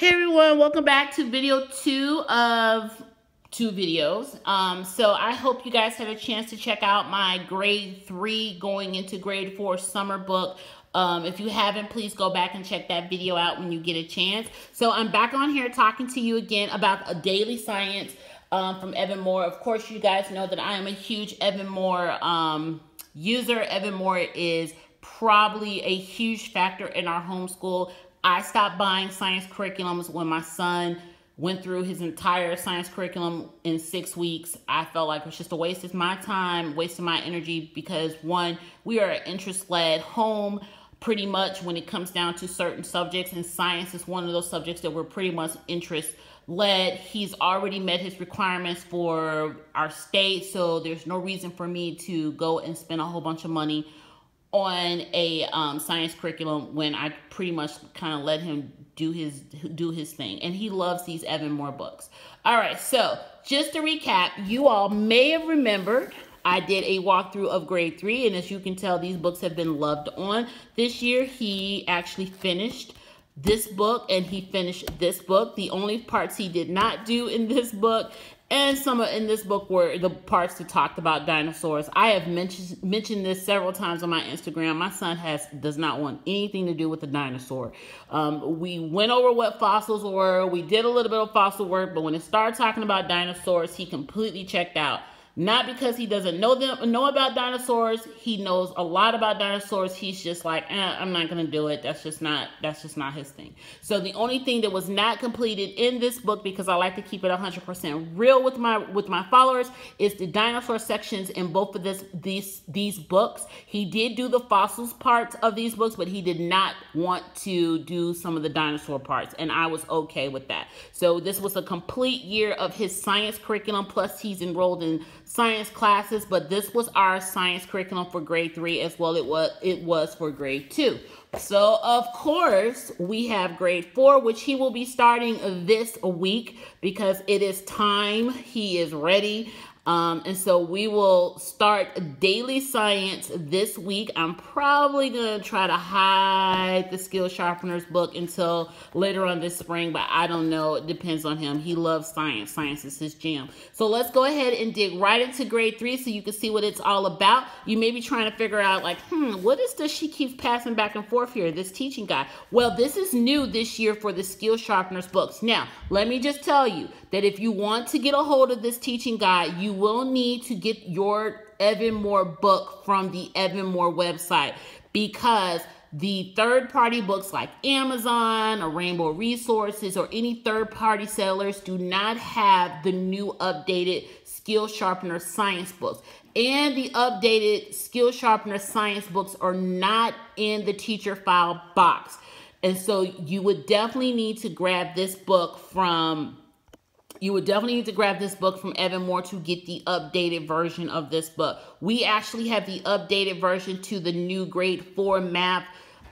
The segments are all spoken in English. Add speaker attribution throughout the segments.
Speaker 1: Hey everyone, welcome back to video two of two videos. Um, so I hope you guys had a chance to check out my grade three going into grade four summer book. Um, if you haven't, please go back and check that video out when you get a chance. So I'm back on here talking to you again about a daily science um, from Evan-Moor. Of course, you guys know that I am a huge Evan-Moor um, user. Evan-Moor is probably a huge factor in our homeschool. I stopped buying science curriculums when my son went through his entire science curriculum in six weeks. I felt like it was just a waste of my time, wasting my energy because one, we are an interest led home pretty much when it comes down to certain subjects, and science is one of those subjects that we're pretty much interest led. He's already met his requirements for our state, so there's no reason for me to go and spend a whole bunch of money on a um, science curriculum when I pretty much kind of let him do his do his thing, and he loves these Evan-Moor books. All right, so just to recap, you all may have remembered I did a walkthrough of grade three, and as you can tell, these books have been loved on this year. He actually finished this book and he finished this book. The only parts he did not do in this book and some in this book were the parts that talked about dinosaurs. I have mentioned mentioned this several times on my Instagram. My son has does not want anything to do with the dinosaur. Um, we went over what fossils were. We did a little bit of fossil work, but when it started talking about dinosaurs, he completely checked out. Not because he doesn't know them know about dinosaurs. He knows a lot about dinosaurs. He's just like, eh, I'm not gonna do it. That's just not that's just not his thing. So the only thing that was not completed in this book, because I like to keep it 100% real with my with my followers, is the dinosaur sections in both of this these these books. He did do the fossils parts of these books, but he did not want to do some of the dinosaur parts, and I was okay with that. So this was a complete year of his science curriculum. Plus, he's enrolled in science classes, but this was our science curriculum for grade three as well it was it was for grade two. So of course we have grade four, which he will be starting this week because it is time. He is ready. Um, and so we will start daily science this week. I'm probably going to try to hide the skill sharpeners book until later on this spring, but I don't know. It depends on him. He loves science. Science is his jam. So let's go ahead and dig right into grade three so you can see what it's all about. You may be trying to figure out like, hmm, what is this she keeps passing back and forth here, this teaching guy? Well, this is new this year for the skill sharpeners books. Now, let me just tell you that if you want to get a hold of this teaching guide, you will need to get your Evan-Moor book from the Evan-Moor website because the third party books like Amazon or Rainbow Resources or any third party sellers do not have the new updated Skill Sharpener science books. And the updated Skill Sharpener science books are not in the teacher file box. And so you would definitely need to grab this book from you would definitely need to grab this book from Evan-Moor to get the updated version of this book. We actually have the updated version to the new grade four math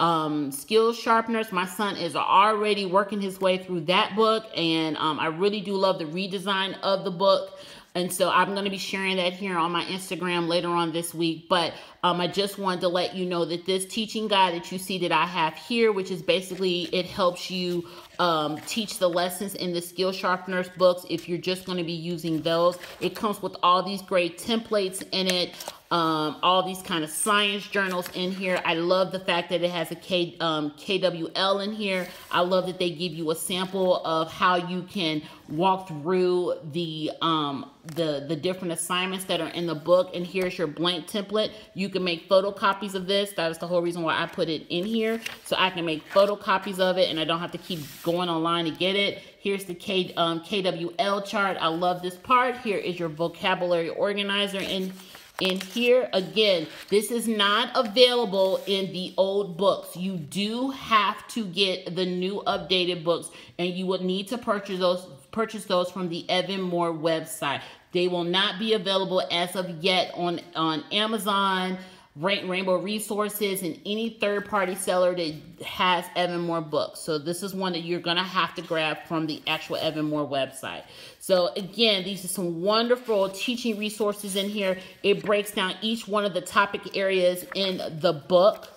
Speaker 1: um, skill sharpeners. My son is already working his way through that book, and um, I really do love the redesign of the book. And so I'm going to be sharing that here on my Instagram later on this week. But um, I just wanted to let you know that this teaching guide that you see that I have here, which is basically it helps you um, teach the lessons in the skill sharpeners books if you're just going to be using those. It comes with all these great templates in it um, all these kind of science journals in here. I love the fact that it has a K, um, KWL in here. I love that they give you a sample of how you can walk through the um, the the different assignments that are in the book. And here's your blank template. You can make photocopies of this. That is the whole reason why I put it in here. So I can make photocopies of it and I don't have to keep going online to get it. Here's the K, um, KWL chart. I love this part. Here is your vocabulary organizer. And in here, again, this is not available in the old books. You do have to get the new updated books and you will need to purchase those purchase those from the Evan-Moor website. They will not be available as of yet on, on Amazon, Rainbow Resources, and any third-party seller that has Evan-Moor books. So this is one that you're going to have to grab from the actual Evan-Moor website. So again, these are some wonderful teaching resources in here. It breaks down each one of the topic areas in the book.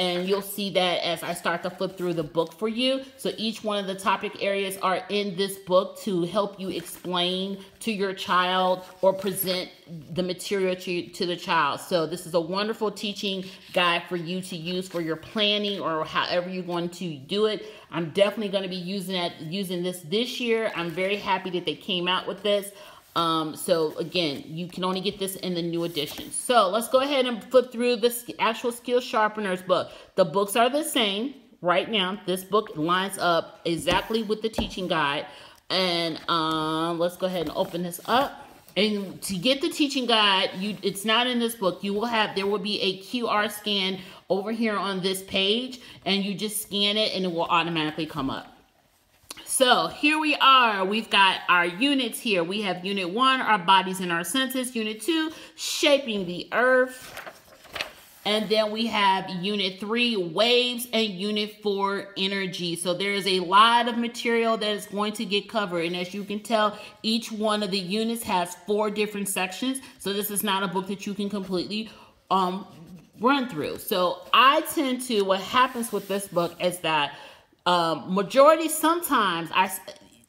Speaker 1: And you'll see that as I start to flip through the book for you. So each one of the topic areas are in this book to help you explain to your child or present the material to, to the child. So this is a wonderful teaching guide for you to use for your planning or however you're going to do it. I'm definitely going to be using that using this this year. I'm very happy that they came out with this. Um, so again, you can only get this in the new edition. So let's go ahead and flip through the actual Skill Sharpeners book. The books are the same right now. This book lines up exactly with the teaching guide. And um, let's go ahead and open this up. And to get the teaching guide, you it's not in this book. You will have there will be a QR scan over here on this page, and you just scan it, and it will automatically come up. So here we are. We've got our units here. We have unit one, our bodies and our senses. Unit two, shaping the earth. And then we have unit three, waves, and unit four, energy. So there is a lot of material that is going to get covered. And as you can tell, each one of the units has four different sections. So this is not a book that you can completely um, run through. So I tend to, what happens with this book is that um, majority sometimes I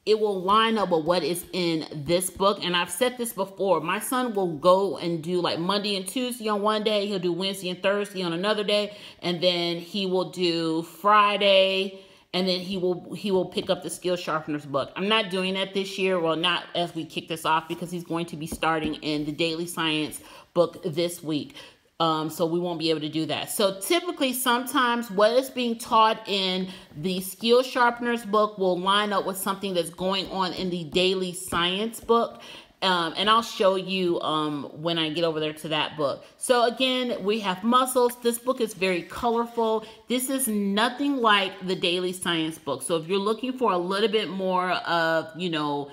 Speaker 1: it will line up with what is in this book. And I've said this before. My son will go and do like Monday and Tuesday on one day. He'll do Wednesday and Thursday on another day. And then he will do Friday. And then he will he will pick up the skill sharpeners book. I'm not doing that this year. Well, not as we kick this off because he's going to be starting in the daily science book this week. Um, so we won't be able to do that. So typically, sometimes what is being taught in the skill sharpeners book will line up with something that's going on in the daily science book. Um, and I'll show you um, when I get over there to that book. So again, we have muscles. This book is very colorful. This is nothing like the daily science book. So if you're looking for a little bit more of, you know,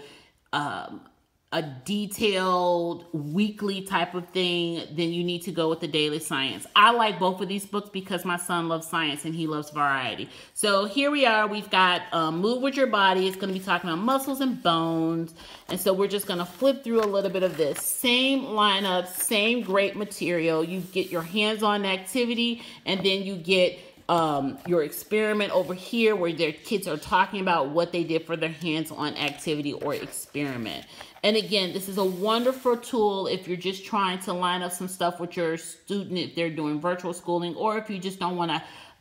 Speaker 1: um, a detailed weekly type of thing, then you need to go with the daily science. I like both of these books because my son loves science and he loves variety. So here we are. We've got um, Move With Your Body. It's going to be talking about muscles and bones. And so we're just going to flip through a little bit of this. Same lineup, same great material. You get your hands-on activity and then you get um, your experiment over here where their kids are talking about what they did for their hands-on activity or experiment. And again, this is a wonderful tool if you're just trying to line up some stuff with your student if they're doing virtual schooling or if you just don't want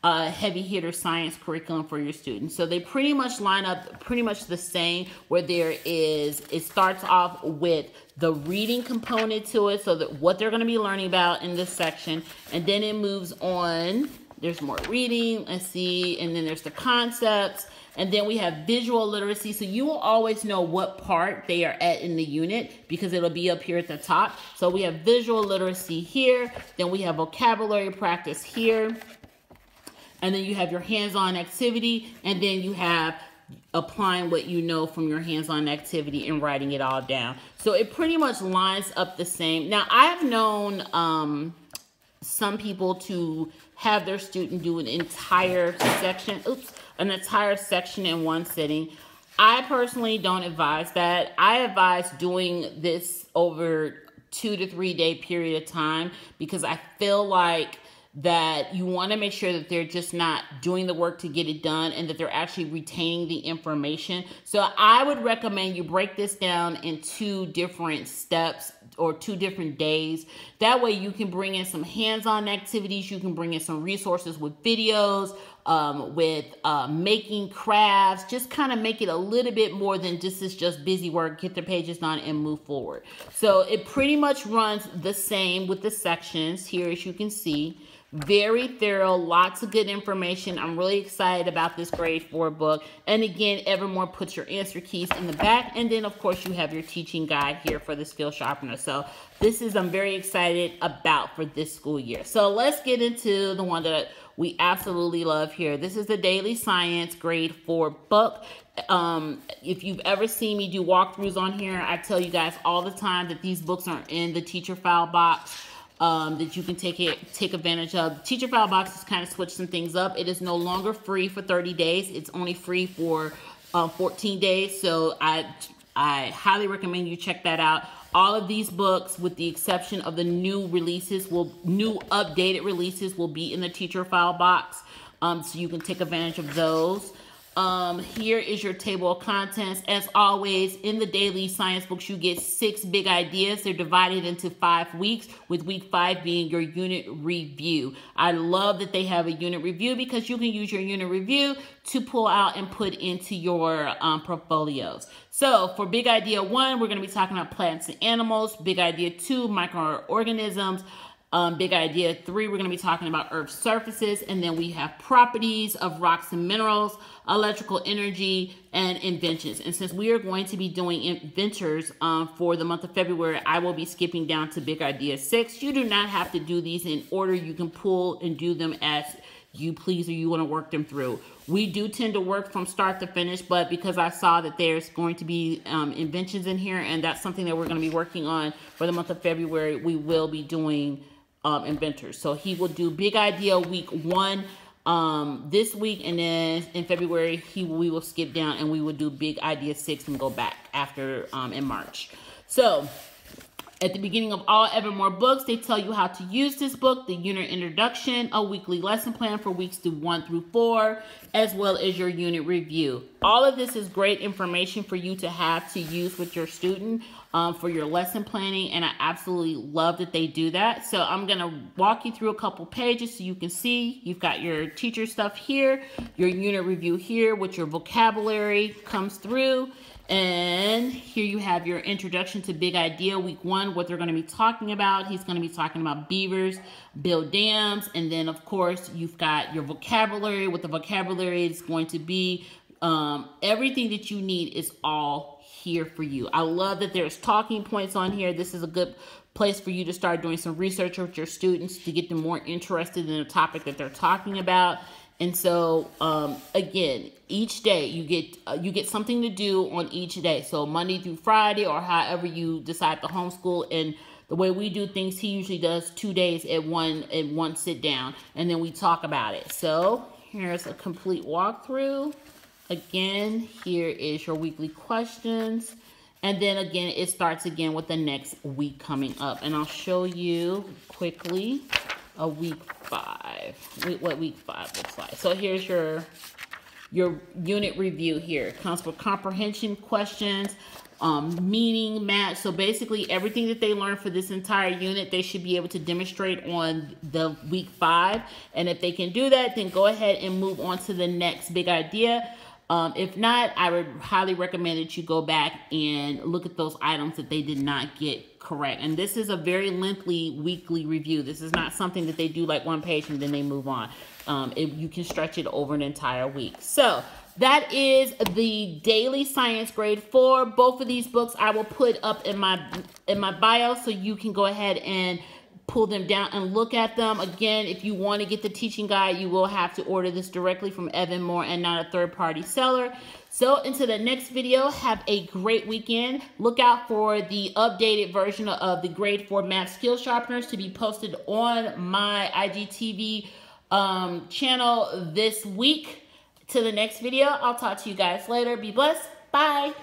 Speaker 1: a heavy hitter science curriculum for your students. So they pretty much line up pretty much the same where there is, it starts off with the reading component to it. So that what they're going to be learning about in this section. And then it moves on. There's more reading, let's see. And then there's the concepts and then we have visual literacy. So you will always know what part they are at in the unit because it'll be up here at the top. So we have visual literacy here. Then we have vocabulary practice here. And then you have your hands-on activity. And then you have applying what you know from your hands-on activity and writing it all down. So it pretty much lines up the same. Now, I've known um, some people to have their student do an entire section. Oops an entire section in one sitting. I personally don't advise that. I advise doing this over two to three day period of time because I feel like that you want to make sure that they're just not doing the work to get it done and that they're actually retaining the information. So I would recommend you break this down in two different steps or two different days. That way you can bring in some hands-on activities. You can bring in some resources with videos, um, with uh, making crafts, just kind of make it a little bit more than just this just busy work, get the pages done and move forward. So it pretty much runs the same with the sections here as you can see. Very thorough, lots of good information. I'm really excited about this grade four book. And again, Evan-Moor puts your answer keys in the back. And then, of course, you have your teaching guide here for the skill sharpener. So this is, I'm very excited about for this school year. So let's get into the one that we absolutely love here. This is the Daily Science Grade 4 book. Um, if you've ever seen me do walkthroughs on here, I tell you guys all the time that these books are in the teacher file box. Um, that you can take it take advantage of. Teacher file box has kind of switched some things up. It is no longer free for 30 days. It's only free for uh, 14 days. So I I highly recommend you check that out. All of these books, with the exception of the new releases, will new updated releases will be in the teacher file box. Um, so you can take advantage of those. Um, here is your table of contents. As always, in the daily science books, you get six big ideas. They're divided into five weeks, with week five being your unit review. I love that they have a unit review because you can use your unit review to pull out and put into your um, portfolios. So for big idea one, we're going to be talking about plants and animals. Big idea two, microorganisms. Um, big idea three, we're going to be talking about Earth's surfaces, and then we have properties of rocks and minerals, electrical energy, and inventions. And since we are going to be doing inventors um, for the month of February, I will be skipping down to big idea six. You do not have to do these in order. You can pull and do them as you please or you want to work them through. We do tend to work from start to finish, but because I saw that there's going to be um, inventions in here, and that's something that we're going to be working on for the month of February, we will be doing um, inventors. So he will do Big Idea week one um, this week, and then in February he we will skip down and we will do Big Idea six and go back after um, in March. So at the beginning of all Evan-Moor books, they tell you how to use this book, the unit introduction, a weekly lesson plan for weeks to one through four, as well as your unit review. All of this is great information for you to have to use with your student um, for your lesson planning, and I absolutely love that they do that. So I'm going to walk you through a couple pages so you can see. You've got your teacher stuff here, your unit review here, which your vocabulary comes through, and here you have your introduction to Big Idea Week 1, what they're going to be talking about. He's going to be talking about beavers, build dams, and then, of course, you've got your vocabulary. What the vocabulary is going to be. Um, everything that you need is all here for you. I love that there's talking points on here. This is a good place for you to start doing some research with your students to get them more interested in the topic that they're talking about. And so, um, again, each day you get uh, you get something to do on each day. So Monday through Friday, or however you decide to homeschool. And the way we do things, he usually does two days at one at one sit down, and then we talk about it. So here's a complete walkthrough. Again, here is your weekly questions. And then again, it starts again with the next week coming up. And I'll show you quickly a week five, what week five looks like. So here's your your unit review here. It comes with comprehension questions, um, meaning match. So basically everything that they learn for this entire unit, they should be able to demonstrate on the week five. And if they can do that, then go ahead and move on to the next big idea. Um, if not, I would highly recommend that you go back and look at those items that they did not get correct. And this is a very lengthy weekly review. This is not something that they do like one page and then they move on. Um, it, you can stretch it over an entire week. So that is the daily science grade four. Both of these books I will put up in my in my bio so you can go ahead and pull them down and look at them. Again, if you want to get the teaching guide, you will have to order this directly from Evan-Moor and not a third-party seller. So until the next video, have a great weekend. Look out for the updated version of the grade 4 math skill sharpeners to be posted on my IGTV um, channel this week. To the next video, I'll talk to you guys later. Be blessed. Bye.